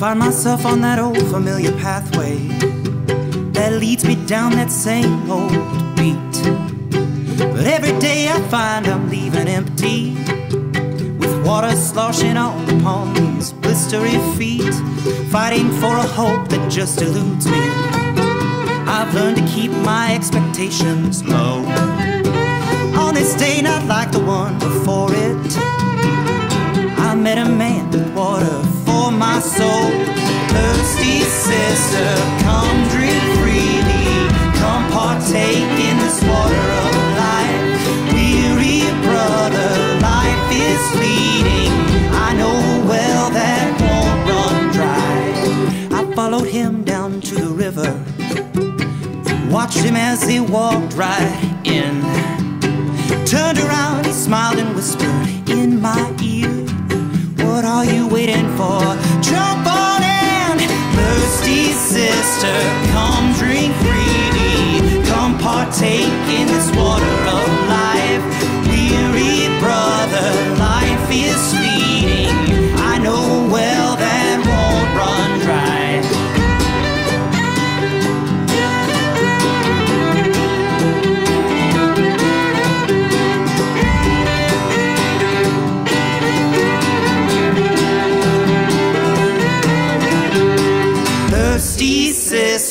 Find myself on that old familiar pathway that leads me down that same old beat. But every day I find I'm leaving empty, with water sloshing all upon these blistery feet, fighting for a hope that just eludes me. I've learned to keep my expectations low. On this day, not like the one before followed him down to the river, watched him as he walked right in. Turned around, he smiled and whispered in my ear. What are you waiting for? Come drink freely. Come partake in this water of life. Weary brother, life is fleeting.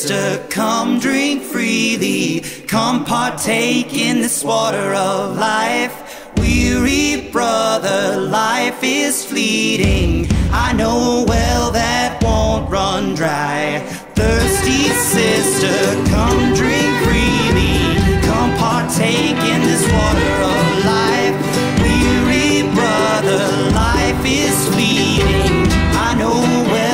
sister, come drink freely. Come partake in this water of life. Weary brother, life is fleeting. I know well that won't run dry. Thirsty sister, come drink freely. Come partake in this water of life. Weary brother, life is fleeting. I know well.